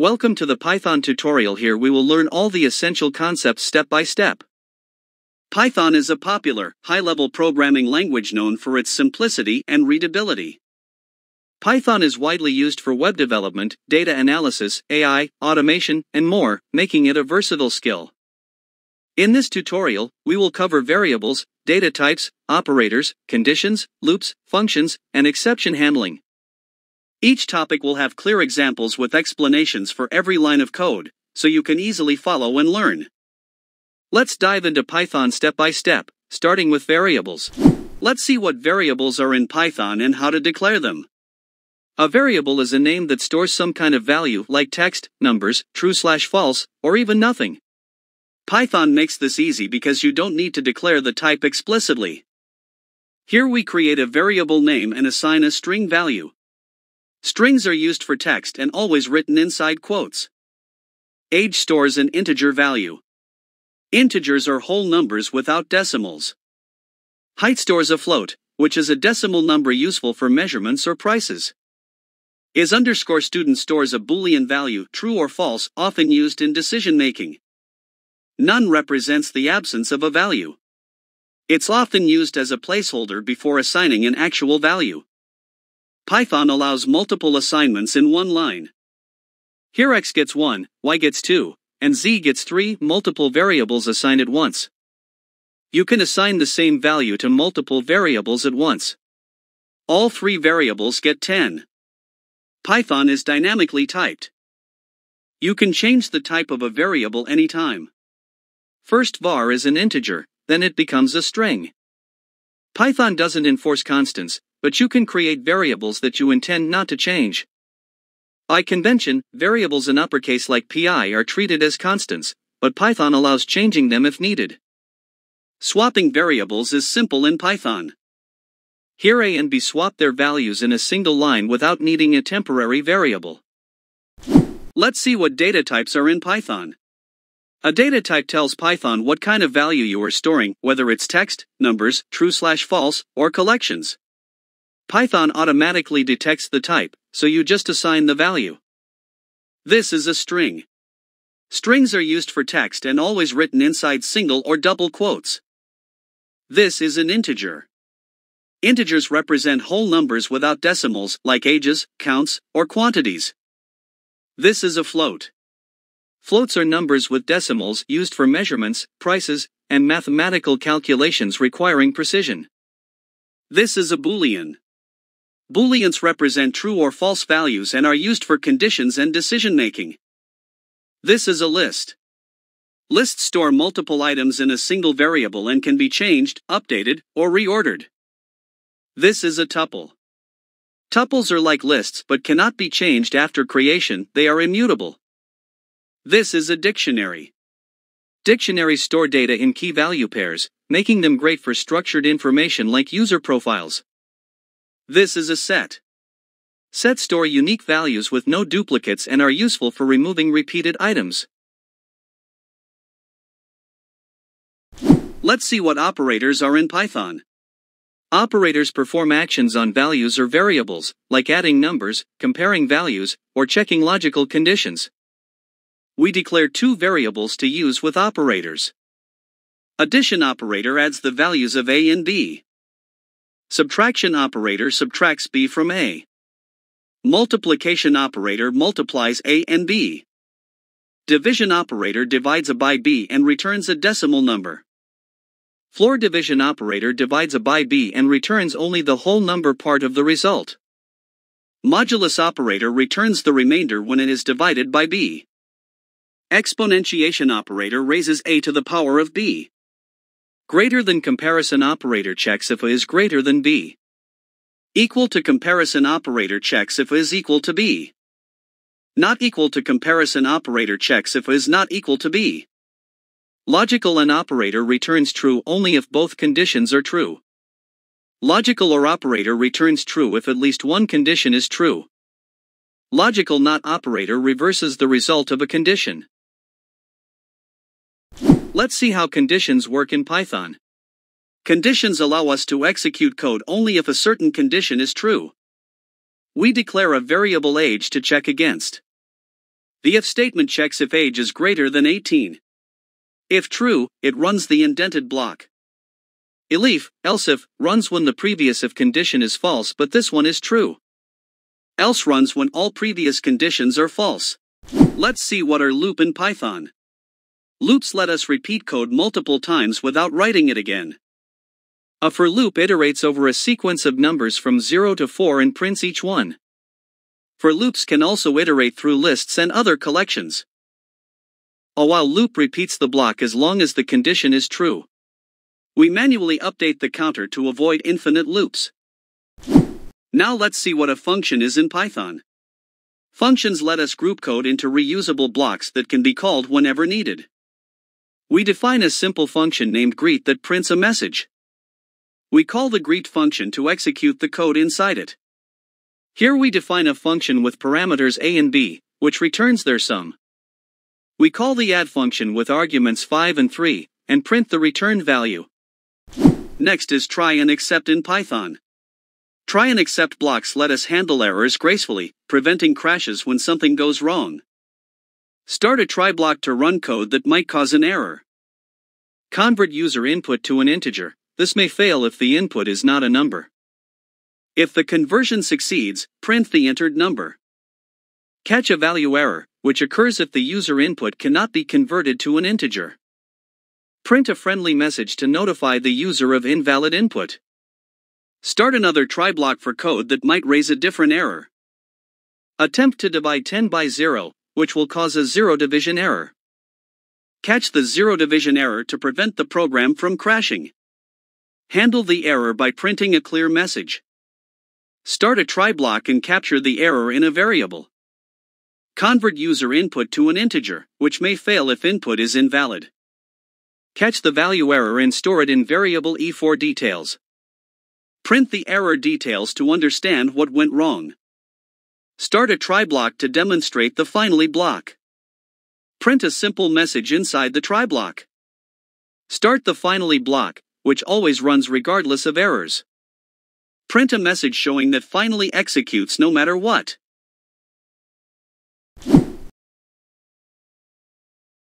Welcome to the Python tutorial here we will learn all the essential concepts step by step. Python is a popular, high-level programming language known for its simplicity and readability. Python is widely used for web development, data analysis, AI, automation, and more, making it a versatile skill. In this tutorial, we will cover variables, data types, operators, conditions, loops, functions, and exception handling. Each topic will have clear examples with explanations for every line of code, so you can easily follow and learn. Let's dive into Python step by step, starting with variables. Let's see what variables are in Python and how to declare them. A variable is a name that stores some kind of value like text, numbers, true slash false, or even nothing. Python makes this easy because you don't need to declare the type explicitly. Here we create a variable name and assign a string value. Strings are used for text and always written inside quotes. Age stores an integer value. Integers are whole numbers without decimals. Height stores a float, which is a decimal number useful for measurements or prices. Is underscore student stores a boolean value, true or false, often used in decision making. None represents the absence of a value. It's often used as a placeholder before assigning an actual value. Python allows multiple assignments in one line. Here x gets 1, y gets 2, and z gets 3 multiple variables assigned at once. You can assign the same value to multiple variables at once. All three variables get 10. Python is dynamically typed. You can change the type of a variable anytime. First var is an integer, then it becomes a string. Python doesn't enforce constants, but you can create variables that you intend not to change. By convention, variables in uppercase like pi are treated as constants, but Python allows changing them if needed. Swapping variables is simple in Python. Here a and b swap their values in a single line without needing a temporary variable. Let's see what data types are in Python. A data type tells Python what kind of value you are storing, whether it's text, numbers, true slash false, or collections. Python automatically detects the type, so you just assign the value. This is a string. Strings are used for text and always written inside single or double quotes. This is an integer. Integers represent whole numbers without decimals, like ages, counts, or quantities. This is a float. Floats are numbers with decimals used for measurements, prices, and mathematical calculations requiring precision. This is a Boolean. Booleans represent true or false values and are used for conditions and decision making. This is a list. Lists store multiple items in a single variable and can be changed, updated, or reordered. This is a tuple. Tuples are like lists but cannot be changed after creation, they are immutable. This is a dictionary. Dictionaries store data in key value pairs, making them great for structured information like user profiles. This is a set. Sets store unique values with no duplicates and are useful for removing repeated items. Let's see what operators are in Python. Operators perform actions on values or variables, like adding numbers, comparing values, or checking logical conditions. We declare two variables to use with operators. Addition operator adds the values of a and b. Subtraction operator subtracts b from a. Multiplication operator multiplies a and b. Division operator divides a by b and returns a decimal number. Floor division operator divides a by b and returns only the whole number part of the result. Modulus operator returns the remainder when it is divided by b. Exponentiation operator raises a to the power of b. Greater than comparison operator checks if A is greater than B. Equal to comparison operator checks if A is equal to B. Not equal to comparison operator checks if A is not equal to B. Logical and operator returns true only if both conditions are true. Logical or operator returns true if at least one condition is true. Logical not operator reverses the result of a condition. Let's see how conditions work in Python. Conditions allow us to execute code only if a certain condition is true. We declare a variable age to check against. The if statement checks if age is greater than 18. If true, it runs the indented block. Elif, else if, runs when the previous if condition is false but this one is true. Else runs when all previous conditions are false. Let's see what are loop in Python. Loops let us repeat code multiple times without writing it again. A for loop iterates over a sequence of numbers from 0 to 4 and prints each one. For loops can also iterate through lists and other collections. A while loop repeats the block as long as the condition is true. We manually update the counter to avoid infinite loops. Now let's see what a function is in Python. Functions let us group code into reusable blocks that can be called whenever needed. We define a simple function named greet that prints a message. We call the greet function to execute the code inside it. Here we define a function with parameters a and b, which returns their sum. We call the add function with arguments 5 and 3, and print the return value. Next is try and except in Python. Try and except blocks let us handle errors gracefully, preventing crashes when something goes wrong. Start a try block to run code that might cause an error. Convert user input to an integer, this may fail if the input is not a number. If the conversion succeeds, print the entered number. Catch a value error, which occurs if the user input cannot be converted to an integer. Print a friendly message to notify the user of invalid input. Start another try block for code that might raise a different error. Attempt to divide 10 by 0, which will cause a zero division error. Catch the zero division error to prevent the program from crashing. Handle the error by printing a clear message. Start a try block and capture the error in a variable. Convert user input to an integer, which may fail if input is invalid. Catch the value error and store it in variable e4 details. Print the error details to understand what went wrong. Start a try block to demonstrate the finally block. Print a simple message inside the try block. Start the finally block, which always runs regardless of errors. Print a message showing that finally executes no matter what.